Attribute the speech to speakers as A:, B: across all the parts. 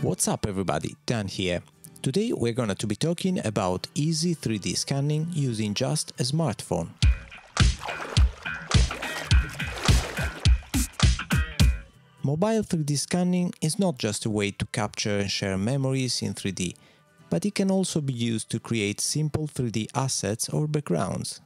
A: What's up everybody, Dan here. Today we're to to be talking about easy 3D scanning using just a smartphone. Mobile 3D scanning is not just a way to capture and share memories in 3D, but it can also be used to create simple 3D assets or backgrounds.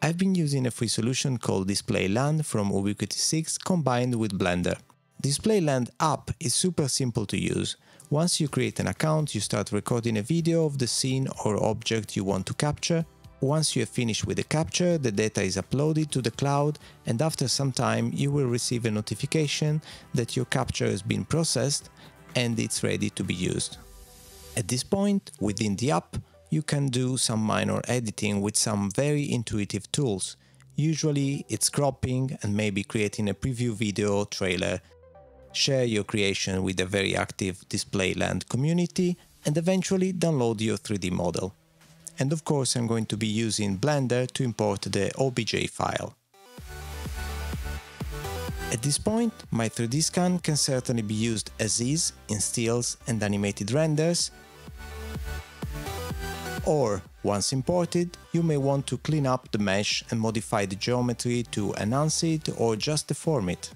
A: I've been using a free solution called Displayland from Ubiquity6 combined with Blender. Displayland app is super simple to use. Once you create an account, you start recording a video of the scene or object you want to capture. Once you have finished with the capture, the data is uploaded to the cloud and after some time you will receive a notification that your capture has been processed and it's ready to be used. At this point, within the app, you can do some minor editing with some very intuitive tools. Usually it's cropping and maybe creating a preview video trailer share your creation with a very active Displayland community, and eventually download your 3D model. And of course I'm going to be using Blender to import the OBJ file. At this point, my 3D scan can certainly be used as is in stills and animated renders, or once imported, you may want to clean up the mesh and modify the geometry to enhance it or just deform it.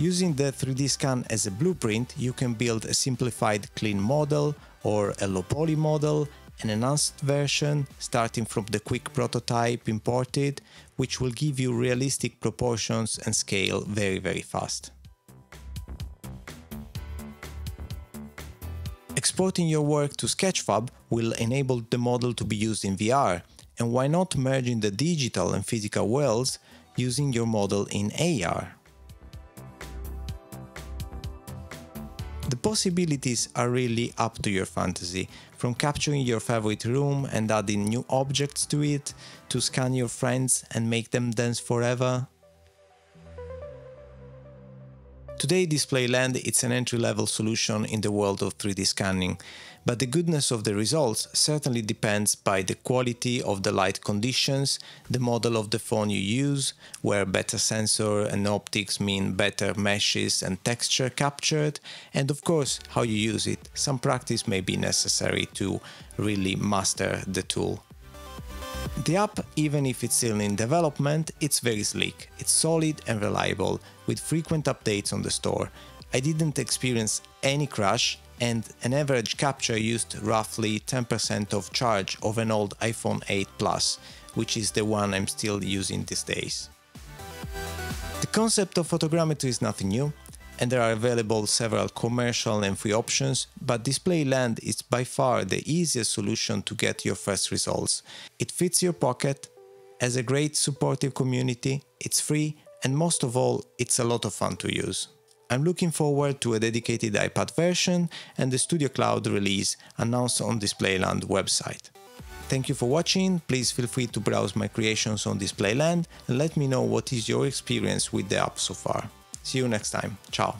A: Using the 3D scan as a blueprint, you can build a simplified clean model or a low poly model, an enhanced version starting from the quick prototype imported, which will give you realistic proportions and scale very very fast. Exporting your work to Sketchfab will enable the model to be used in VR, and why not merging the digital and physical worlds using your model in AR? The possibilities are really up to your fantasy, from capturing your favorite room and adding new objects to it, to scan your friends and make them dance forever. Today Displayland is an entry-level solution in the world of 3D scanning, but the goodness of the results certainly depends by the quality of the light conditions, the model of the phone you use, where better sensor and optics mean better meshes and texture captured, and of course how you use it. Some practice may be necessary to really master the tool. The app, even if it's still in development, it's very sleek, it's solid and reliable, with frequent updates on the store. I didn't experience any crash and an average capture used roughly 10% of charge of an old iPhone 8 Plus, which is the one I'm still using these days. The concept of photogrammetry is nothing new, and there are available several commercial and free options, but Displayland is by far the easiest solution to get your first results. It fits your pocket, has a great supportive community, it's free, and most of all, it's a lot of fun to use. I'm looking forward to a dedicated iPad version and the Studio Cloud release announced on Displayland website. Thank you for watching, please feel free to browse my creations on Displayland and let me know what is your experience with the app so far. See you next time. Ciao.